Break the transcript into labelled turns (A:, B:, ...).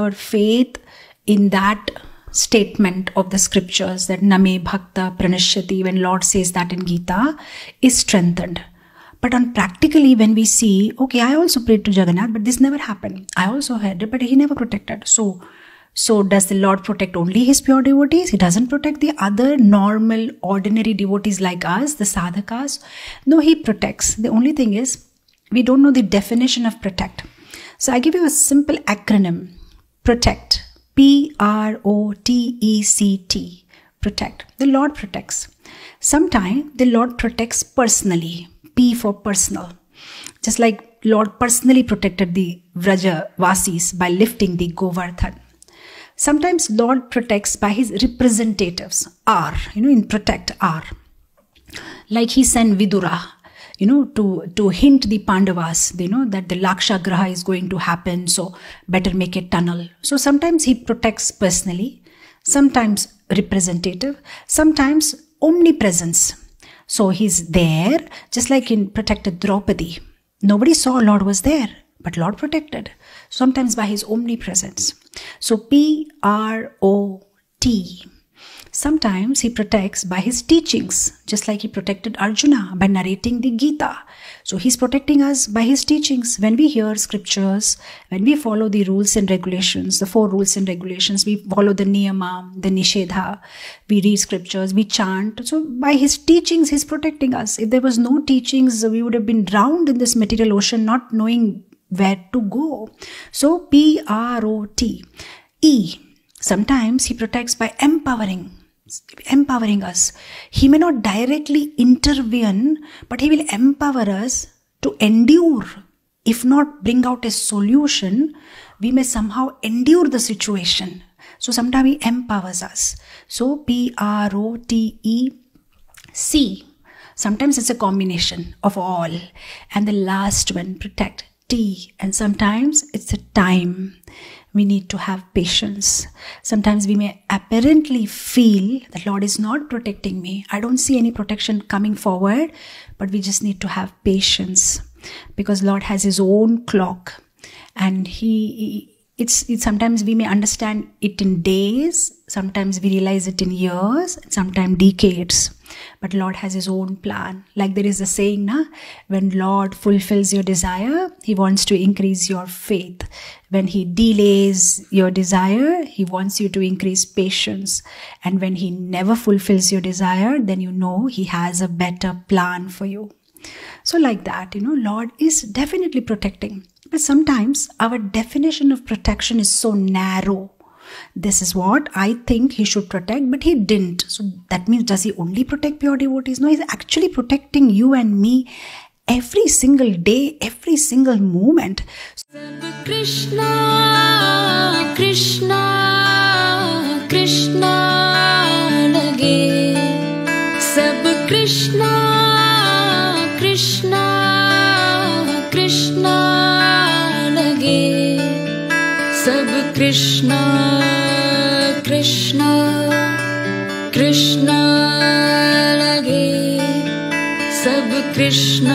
A: our faith in that statement of the scriptures that Na Me Bhakta Pranashyati, when Lord says that in Gita, is strengthened. But on practically, when we see, okay, I also prayed to Jagannath, but this never happened. I also had it, but he never protected. So, so does the Lord protect only his pure devotees? He doesn't protect the other normal, ordinary devotees like us, the sadhakas. No, he protects. The only thing is, we don't know the definition of protect. So I give you a simple acronym protect. P R O T E C T. Protect. The Lord protects. Sometimes the Lord protects personally. P for personal. Just like Lord personally protected the Vraja Vasis by lifting the Govardhan. Sometimes Lord protects by his representatives. R, you know, in protect R. Like he sent Vidura you know, to, to hint the Pandavas, you know, that the Lakshagraha is going to happen, so better make a tunnel. So sometimes he protects personally, sometimes representative, sometimes omnipresence. So he's there, just like in protected Draupadi. Nobody saw Lord was there, but Lord protected. Sometimes by his omnipresence. So P R O T Sometimes he protects by his teachings, just like he protected Arjuna by narrating the Gita. So he's protecting us by his teachings. When we hear scriptures, when we follow the rules and regulations, the four rules and regulations, we follow the niyama, the nishedha, we read scriptures, we chant. So by his teachings, he's protecting us. If there was no teachings, we would have been drowned in this material ocean, not knowing where to go. So P R O T E. Sometimes he protects by empowering empowering us. He may not directly intervene, but He will empower us to endure. If not bring out a solution, we may somehow endure the situation. So sometimes He empowers us. So P R O T E C. Sometimes it's a combination of all. And the last one, protect. And sometimes it's a time we need to have patience. Sometimes we may apparently feel that Lord is not protecting me. I don't see any protection coming forward, but we just need to have patience because Lord has his own clock and he it's, sometimes we may understand it in days sometimes we realize it in years sometimes decades. But lord has his own plan. Like there is a saying na when lord fulfills your desire he wants to increase your faith. When he delays your desire he wants you to increase patience. And when he never fulfills your desire then you know he has a better plan for you so like that you know lord is definitely protecting but sometimes our definition of protection is so narrow. This is what I think he should protect, but he didn't. So that means, does he only protect pure devotees? No, he's actually protecting you and me every single day, every single moment.
B: Krishna, Krishna, Krishna Krishna, सब कृष्ण कृष्ण कृष्ण लगे। सब कृष्ण